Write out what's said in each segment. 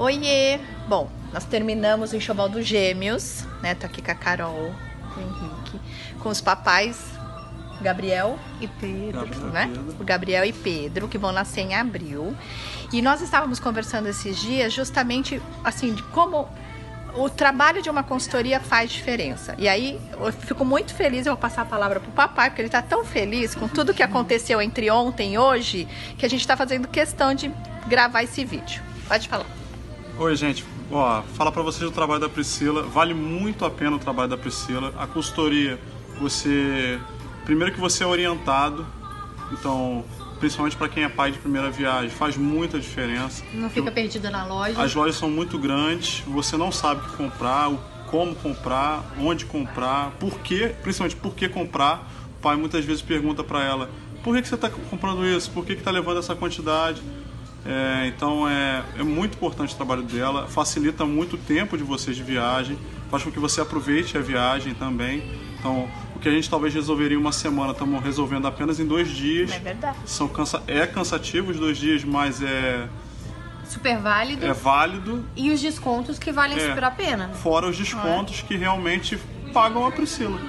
Oiê! Bom, nós terminamos o enxoval dos gêmeos, né? Tô aqui com a Carol, com o Henrique, com os papais Gabriel e Pedro, Gabriel né? Pedro. O Gabriel e Pedro, que vão nascer em abril. E nós estávamos conversando esses dias justamente assim de como o trabalho de uma consultoria faz diferença. E aí eu fico muito feliz, eu vou passar a palavra pro papai, porque ele está tão feliz com tudo que aconteceu entre ontem e hoje, que a gente está fazendo questão de gravar esse vídeo. Pode falar. Oi, gente. Ó, falar pra vocês do trabalho da Priscila. Vale muito a pena o trabalho da Priscila. A consultoria, você. Primeiro que você é orientado, então, principalmente para quem é pai de primeira viagem, faz muita diferença. Não fica perdida na loja. As lojas são muito grandes, você não sabe o que comprar, o- como comprar, onde comprar, por quê, principalmente por que comprar. O pai muitas vezes pergunta para ela: por que, que você está comprando isso? Por que está levando essa quantidade? É, então é, é muito importante o trabalho dela, facilita muito o tempo de vocês de viagem, faz com que você aproveite a viagem também. Então, o que a gente talvez resolveria em uma semana, estamos resolvendo apenas em dois dias. É verdade. São cansa é cansativo os dois dias, mas é, Super válido. é válido E os descontos que valem É. super a pena. fora os descontos que realmente pagam a Priscila.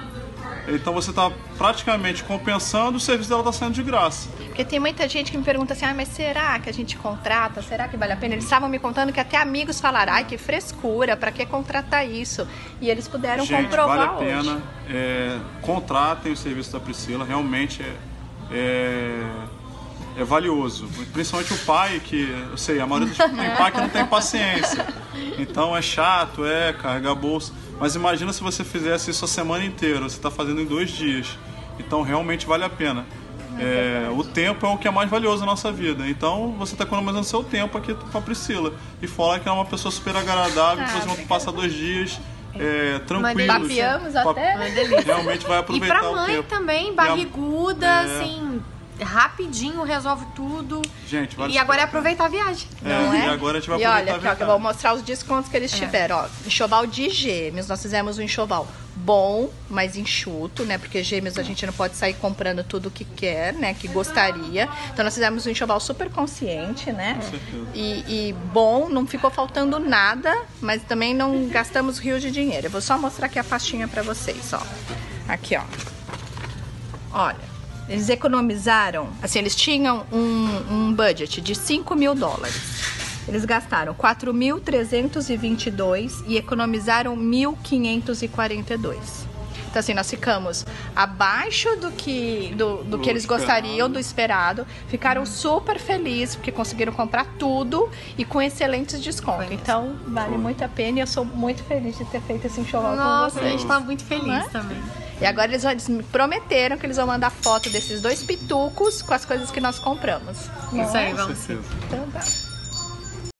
Então você está praticamente compensando o serviço dela está saindo de graça. Porque tem muita gente que me pergunta assim, ah, mas será que a gente contrata? Será que vale a pena? Eles estavam me contando que até amigos falaram, ai, que frescura, pra que contratar isso? E eles puderam Gente, comprovar vale a hoje. pena. É, contratem o serviço da Priscila, realmente é, é, é valioso. Principalmente o pai, que eu sei, a maioria dos tem pai que não tem paciência. Então é chato, é carregar bolsa. Mas imagina se você fizesse isso a semana inteira, você está fazendo em dois dias. Então realmente vale a pena. É, o tempo é o que é mais valioso na nossa vida. Então você está economizando seu tempo aqui com a Priscila. E fala que é uma pessoa super agradável, Ah, vocês vão passar dois dias é, tranquilos. delícia. Papiamos Pa- até. Delícia. Realmente vai E aproveitar pra o mãe tempo. também, E barriguda, É. assim, rapidinho resolve tudo. Gente, vale E agora é aproveitar a viagem. Não é? E agora a gente vai e aproveitar olha, aqui, ó, que eu vou mostrar os descontos que eles tiveram. Ó, enxoval de gêmeos, nós fizemos um enxoval bom, mas enxuto, né? Porque gêmeos a gente não pode sair comprando tudo que quer, né? Que gostaria. Então nós fizemos um enxoval super consciente, né? Com certeza. E, e bom, não ficou faltando nada, mas também não gastamos rio de dinheiro. Eu vou só mostrar aqui a pastinha pra vocês, ó. Aqui, ó. Olha, eles economizaram, assim, eles tinham um, um budget de 5 mil dólares. Eles gastaram 4.322 e economizaram 1.542. Então, assim, nós ficamos abaixo do que, do, do Do que eles gostariam, do esperado. Ficaram super felizes porque conseguiram comprar tudo e com excelentes descontos. Então, vale muito a pena e eu sou muito feliz de ter feito esse enxoval com Nossa, a vocês. gente tá muito feliz é? também. E agora eles, eles me prometeram que eles vão mandar foto desses dois pitucos com as coisas que nós compramos. Isso aí, Com vamos. certeza. Então tá.